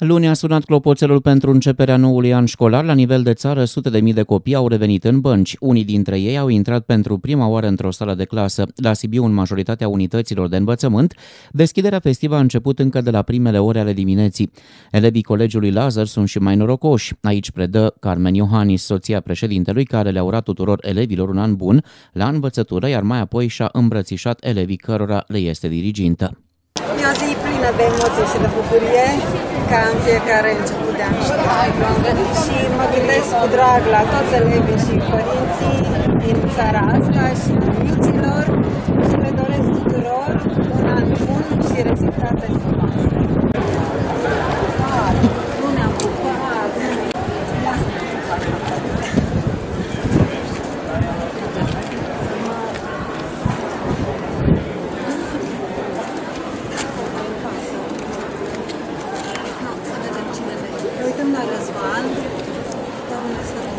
Luni a sunat clopoțelul pentru începerea noului an școlar. La nivel de țară, sute de mii de copii au revenit în bănci. Unii dintre ei au intrat pentru prima oară într-o sală de clasă. La Sibiu, în majoritatea unităților de învățământ, deschiderea festivă a început încă de la primele ore ale dimineții. Elevii colegiului Lazar sunt și mai norocoși. Aici predă Carmen Iohannis, soția președintelui, care le-a urat tuturor elevilor un an bun la învățătură, iar mai apoi și-a îmbrățișat elevii cărora le este dirigintă. E o zi plină de emoții și de bucurie, ca în fiecare început de an Și mă gândesc cu drag la toți elevii și părinții din țara asta și părinților și le doresc tuturor un an bun și rezultate frumoase. uităm la Răzvan. Doamne să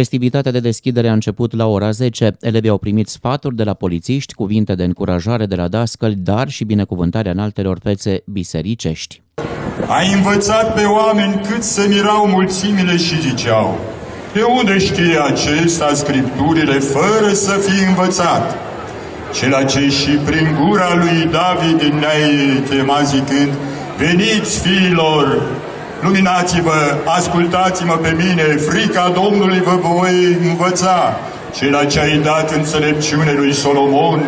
Festivitatea de deschidere a început la ora 10. Elevii au primit sfaturi de la polițiști, cuvinte de încurajare de la dascăli, dar și binecuvântarea în altelor fețe bisericești. Ai învățat pe oameni cât se mirau mulțimile și ziceau, de unde știe acesta scripturile fără să fie învățat? Cela ce și prin gura lui David ne-ai chemat zicând, Veniți, fiilor, luminați-vă, ascultați-mă pe mine, frica Domnului vă voi învăța. Ceea ce ai dat înțelepciune lui Solomon,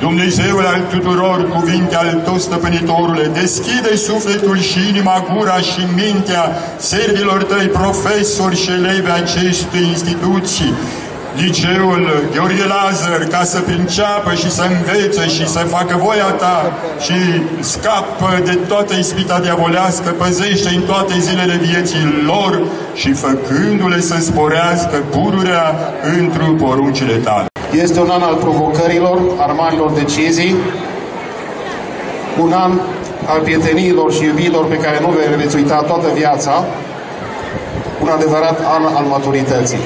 Dumnezeul al tuturor cuvinte al tău, stăpânitorule, deschide sufletul și inima, gura și mintea servilor tăi, profesori și elevi acestei instituții, liceul Gheorghe Lazar ca să princeapă și să învețe și să facă voia ta și scapă de toată ispita diavolească, păzește în toate zilele vieții lor și făcându-le să sporească pururea într poruncile tale. Este un an al provocărilor, al marilor decizii, un an al prieteniilor și iubiilor pe care nu veți uita toată viața, un adevărat an al maturității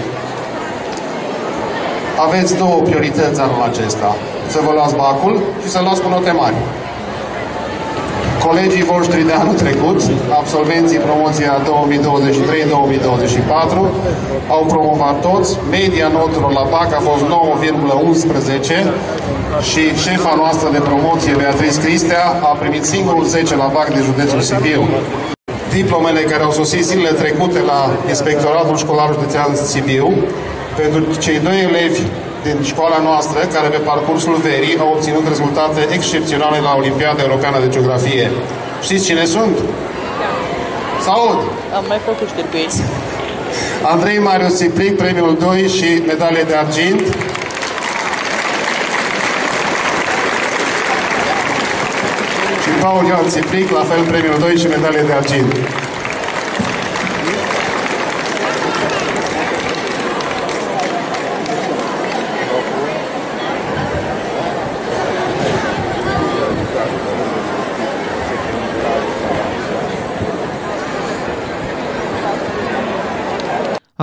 aveți două priorități anul acesta. Să vă luați bacul și să luați cu note mari. Colegii voștri de anul trecut, absolvenții promoția 2023-2024, au promovat toți. Media notelor la BAC a fost 9,11 și șefa noastră de promoție, Beatrice Cristea, a primit singurul 10 la BAC de județul Sibiu. Diplomele care au sosit zilele trecute la Inspectoratul Școlar Județean Sibiu pentru cei doi elevi din școala noastră care pe parcursul verii au obținut rezultate excepționale la Olimpiada Europeană de Geografie. Știți cine sunt? Să aud! Am mai făcut știrbuiți. Andrei Marius Cipric, premiul 2 și medalie de argint. Și Paul Ioan Cipric, la fel premiul 2 și medalie de argint.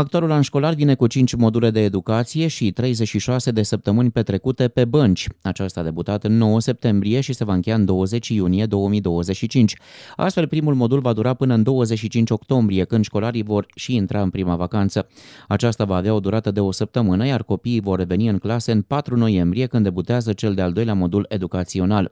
Actualul an școlar vine cu 5 module de educație și 36 de săptămâni petrecute pe bănci. Aceasta a debutat în 9 septembrie și se va încheia în 20 iunie 2025. Astfel, primul modul va dura până în 25 octombrie, când școlarii vor și intra în prima vacanță. Aceasta va avea o durată de o săptămână, iar copiii vor reveni în clase în 4 noiembrie, când debutează cel de-al doilea modul educațional.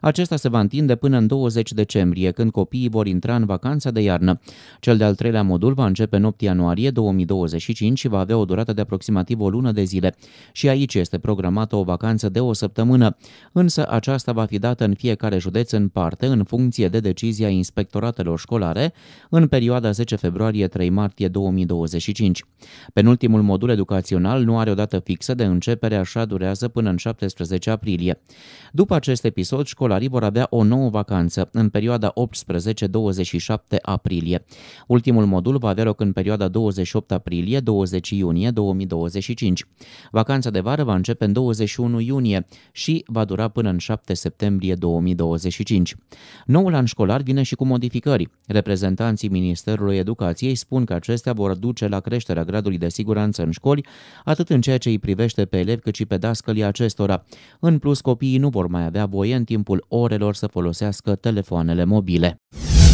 Acesta se va întinde până în 20 decembrie, când copiii vor intra în vacanța de iarnă. Cel de-al treilea modul va începe în 8 ianuarie 2025 2025 și va avea o durată de aproximativ o lună de zile. Și aici este programată o vacanță de o săptămână, însă aceasta va fi dată în fiecare județ în parte, în funcție de decizia inspectoratelor școlare, în perioada 10 februarie-3 martie 2025. Penultimul modul educațional nu are o dată fixă de începere, așa durează până în 17 aprilie. După acest episod, școlarii vor avea o nouă vacanță, în perioada 18-27 aprilie. Ultimul modul va avea loc în perioada 28 aprilie 20 iunie 2025. Vacanța de vară va începe în 21 iunie și va dura până în 7 septembrie 2025. Noul an școlar vine și cu modificări. Reprezentanții Ministerului Educației spun că acestea vor duce la creșterea gradului de siguranță în școli, atât în ceea ce îi privește pe elevi cât și pe dascălii acestora. În plus, copiii nu vor mai avea voie în timpul orelor să folosească telefoanele mobile.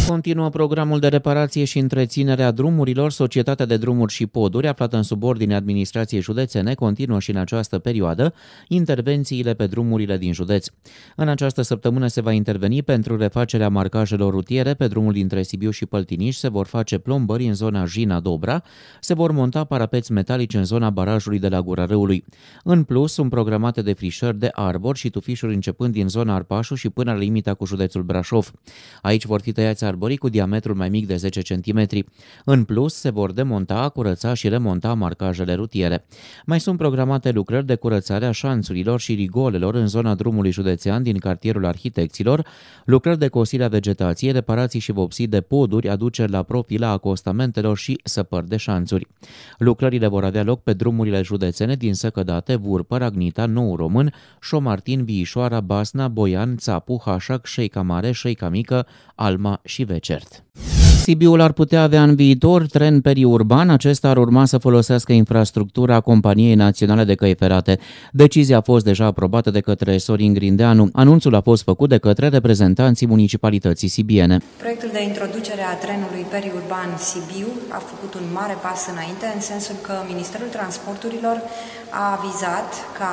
Continuă programul de reparație și întreținere a drumurilor. Societatea de drumuri și poduri, aflată în subordine administrației județene, continuă și în această perioadă intervențiile pe drumurile din județ. În această săptămână se va interveni pentru refacerea marcajelor rutiere pe drumul dintre Sibiu și Păltiniș, se vor face plombări în zona Jina-Dobra, se vor monta parapeți metalici în zona barajului de la Gura Râului. În plus, sunt programate defrișări de arbori și tufișuri începând din zona Arpașu și până la limita cu județul Brașov. Aici vor fi tăiați arbori cu diametrul mai mic de 10 cm. În plus, se vor demonta, curăța și remonta marcajele rutiere. Mai sunt programate lucrări de curățare a șanțurilor și rigolelor în zona drumului județean din cartierul arhitecților, lucrări de cosire a vegetației, reparații și vopsii de poduri, aduceri la profila acostamentelor și săpări de șanțuri. Lucrările vor avea loc pe drumurile județene din Săcădate, Vurpă, Ragnita, Nou Român, Șomartin, Viișoara, Basna, Boian, Țapu, Hașac, Șeica Mare, Șeica Mică, Alma și Vecert. Sibiul ar putea avea în viitor tren periurban, acesta ar urma să folosească infrastructura Companiei Naționale de Căi Ferate. Decizia a fost deja aprobată de către Sorin Grindeanu. Anunțul a fost făcut de către reprezentanții municipalității sibiene. Proiectul de introducere a trenului periurban Sibiu a făcut un mare pas înainte, în sensul că Ministerul Transporturilor a avizat ca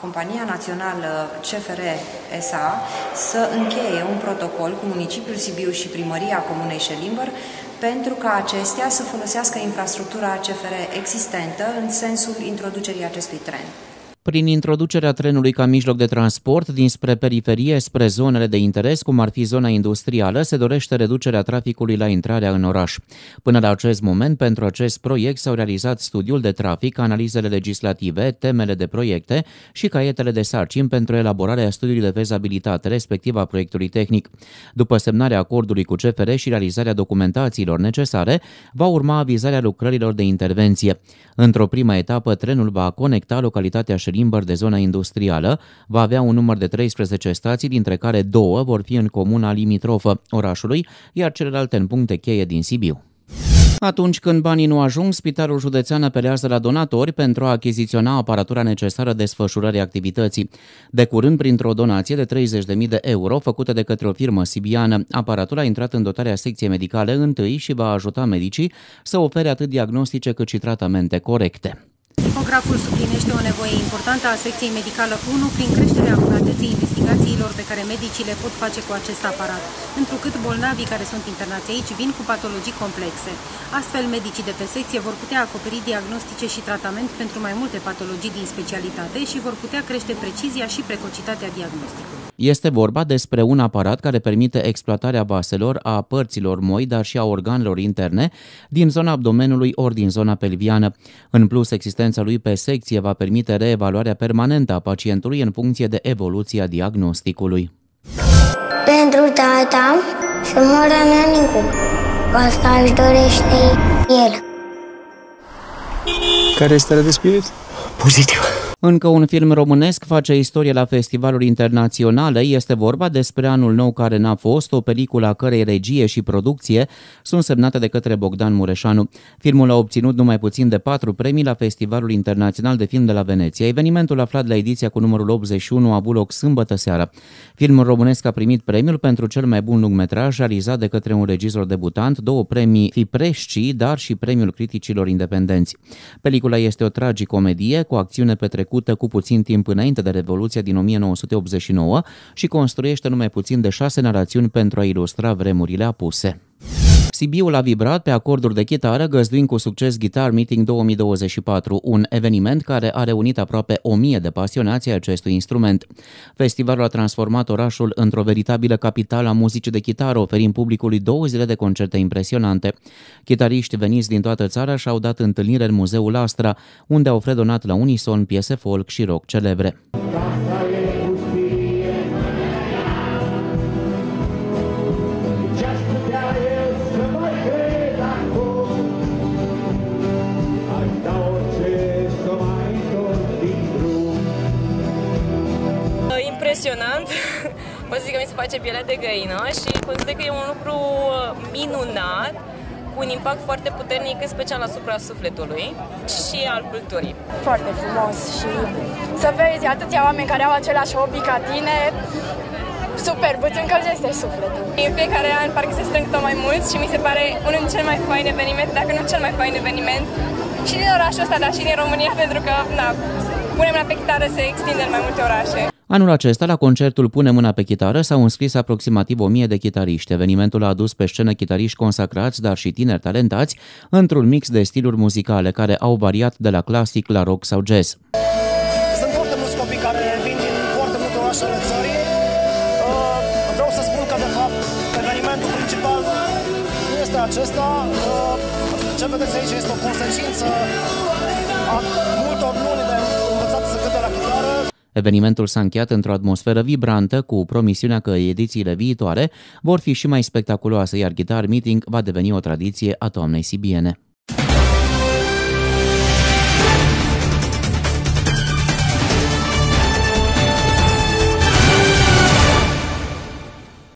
Compania Națională CFR SA să încheie un protocol cu municipiul Sibiu și primăria Comunei Șelimbăr pentru ca acestea să folosească infrastructura CFR existentă în sensul introducerii acestui tren. Prin introducerea trenului ca mijloc de transport dinspre periferie spre zonele de interes, cum ar fi zona industrială, se dorește reducerea traficului la intrarea în oraș. Până la acest moment, pentru acest proiect s-au realizat studiul de trafic, analizele legislative, temele de proiecte și caietele de sarcini pentru elaborarea studiului de fezabilitate, respectiv a proiectului tehnic. După semnarea acordului cu CFR și realizarea documentațiilor necesare, va urma avizarea lucrărilor de intervenție. Într-o primă etapă, trenul va conecta localitatea Șelimber de zona industrială, va avea un număr de 13 stații, dintre care două vor fi în comuna limitrofă orașului, iar celelalte în puncte cheie din Sibiu. Atunci când banii nu ajung, Spitalul Județean apelează la donatori pentru a achiziționa aparatura necesară desfășurării activității. De curând, printr-o donație de 30.000 de euro făcută de către o firmă sibiană, aparatura a intrat în dotarea secției medicale întâi și va ajuta medicii să ofere atât diagnostice cât și tratamente corecte. Ecograful sublinește o nevoie importantă a secției medicală 1 prin creșterea acurateței investigațiilor pe care medicii le pot face cu acest aparat, întrucât bolnavii care sunt internați aici vin cu patologii complexe. Astfel, medicii de pe secție vor putea acoperi diagnostice și tratament pentru mai multe patologii din specialitate și vor putea crește precizia și precocitatea diagnosticului. Este vorba despre un aparat care permite exploatarea vaselor, a părților moi, dar și a organelor interne din zona abdomenului ori din zona pelviană. În plus, existența lui pe secție va permite reevaluarea permanentă a pacientului în funcție de evoluția diagnosticului. Pentru tata să moară Nicu, asta își dorește el. Care este starea de spirit? Pozitiv. Încă un film românesc face istorie la festivaluri internaționale. Este vorba despre Anul Nou care n-a fost, o peliculă a cărei regie și producție sunt semnate de către Bogdan Mureșanu. Filmul a obținut numai puțin de patru premii la Festivalul Internațional de Film de la Veneția. Evenimentul aflat la ediția cu numărul 81 a avut loc sâmbătă seara. Filmul românesc a primit premiul pentru cel mai bun lungmetraj realizat de către un regizor debutant, două premii Fipresci, dar și premiul criticilor independenți. Pelicula este o tragicomedie cu acțiune petrecută trecută cu puțin timp înainte de Revoluția din 1989 și construiește numai puțin de șase narațiuni pentru a ilustra vremurile apuse. Sibiul a vibrat pe acorduri de chitară, găzduind cu succes Guitar Meeting 2024, un eveniment care a reunit aproape o mie de pasionați ai acestui instrument. Festivalul a transformat orașul într-o veritabilă capitală a muzicii de chitară, oferind publicului două zile de concerte impresionante. Chitariști veniți din toată țara și-au dat întâlnire în Muzeul Astra, unde au fredonat la unison piese folk și rock celebre. Impresionant. Pot să zic că mi se face pielea de găină și consider că e un lucru minunat cu un impact foarte puternic, în special asupra sufletului și al culturii. Foarte frumos și să vezi atâția oameni care au același hobby ca tine, superb, îți încălzește sufletul. În fiecare an parcă se strâng tot mai mulți și mi se pare unul din cel mai fain eveniment, dacă nu cel mai fain eveniment, și din orașul ăsta, dar și din România, pentru că, na, punem la pe chitară se extinde în mai multe orașe. Anul acesta, la concertul Pune mâna pe chitară, s-au înscris aproximativ 1000 de chitariști. Evenimentul a adus pe scenă chitariști consacrați, dar și tineri talentați, într-un mix de stiluri muzicale care au variat de la clasic la rock sau jazz. Sunt foarte mulți copii care vin din foarte multe orașe ale țării. Uh, vreau să spun că, de fapt, evenimentul principal nu este acesta. Uh, ce vedeți aici este o consecință a Evenimentul s-a încheiat într-o atmosferă vibrantă, cu promisiunea că edițiile viitoare vor fi și mai spectaculoase, iar Guitar Meeting va deveni o tradiție a toamnei sibiene.